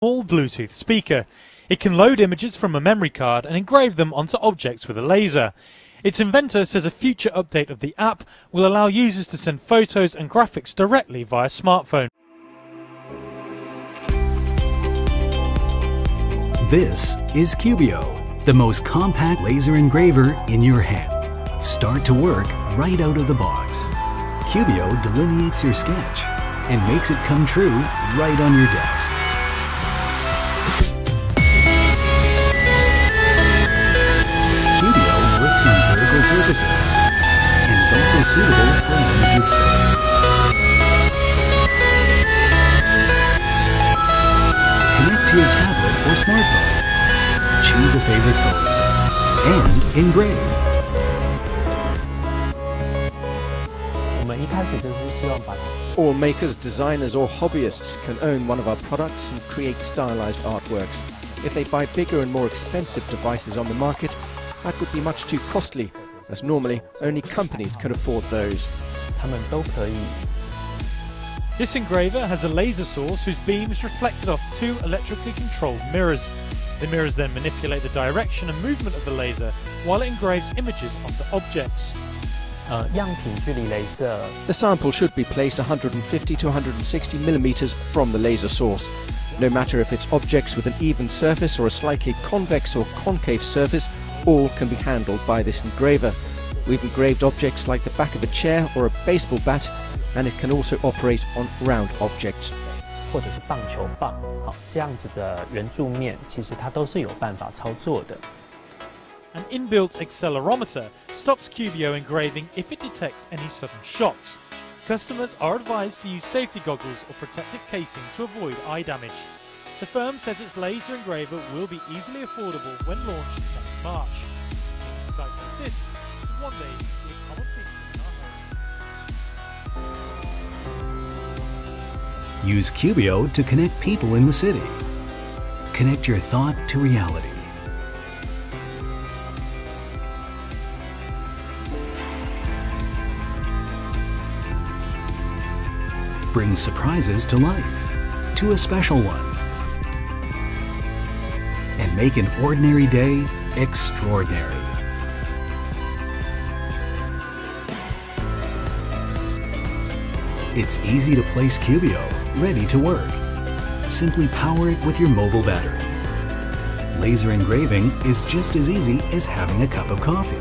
small Bluetooth speaker. It can load images from a memory card and engrave them onto objects with a laser. Its inventor says a future update of the app will allow users to send photos and graphics directly via smartphone. This is Cubiio, the most compact laser engraver in your hand. Start to work right out of the box. Cubiio delineates your sketch and makes it come true right on your desk. vertical surfaces and is also suitable for limited space. Connect to your tablet or smartphone. Choose a favorite photo and engrave. 我们一开始就是希望把 All makers, designers, or hobbyists can own one of our products and create stylized artworks. If they buy bigger and more expensive devices on the market, that would be much too costly, as normally only companies can afford those. This engraver has a laser source whose beam is reflected off two electrically controlled mirrors. The mirrors then manipulate the direction and movement of the laser while it engraves images onto objects. The sample should be placed 150 to 160 millimeters from the laser source. No matter if it's objects with an even surface or a slightly convex or concave surface, all can be handled by this engraver. We've engraved objects like the back of a chair or a baseball bat, and it can also operate on round objects. 或者是棒球棒，好，这样子的圆柱面，其实它都是有办法操作的。An inbuilt accelerometer stops Cubiio engraving if it detects any sudden shocks. Customers are advised to use safety goggles or protective casing to avoid eye damage. The firm says its laser engraver will be easily affordable when launched March. Sites like this one day common homes. Use Cubiio to connect people in the city. Connect your thought to reality. Bring surprises to life, to a special one. And make an ordinary day extraordinary. It's easy to place Cubiio, ready to work. Simply power it with your mobile battery. Laser engraving is just as easy as having a cup of coffee.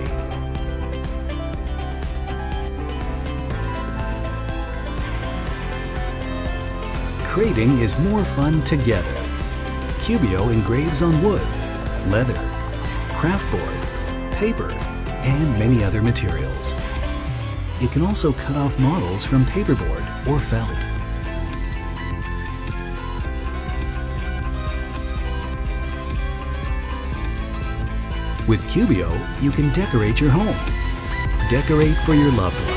Creating is more fun together. Cubiio engraves on wood, leather, craftboard, paper, and many other materials. It can also cut off models from paperboard or felt. With Cubiio, you can decorate your home. Decorate for your loved ones.